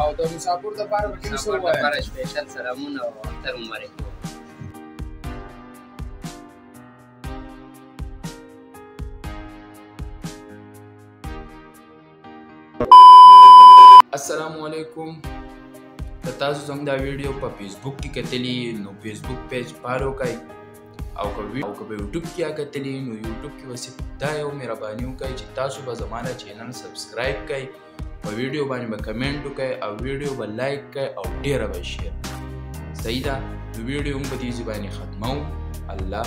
او د مسافر د پاره به کوم څه وایي مسافر د پاره سپیشل سلامونه او اختر مبارک السلام علیکم که تاسو زموږ دا ویډیو په فیسبوک کې کتلی نو فیسبوک پیج فالو کړئ او که ویډیو که په یوټیوب کې کتلی نو یوټیوب کې وسې دا یو مهرباني وکړئ چې تاسو به زما دا چینل سبسکرایب کړئ په ویډیو باندې به کمنټ وکړئ او ویډیو به لایک کړئ او ډیره به شیر صحیح ده نو ویډیو هم په دې ځای باندې ختمو الله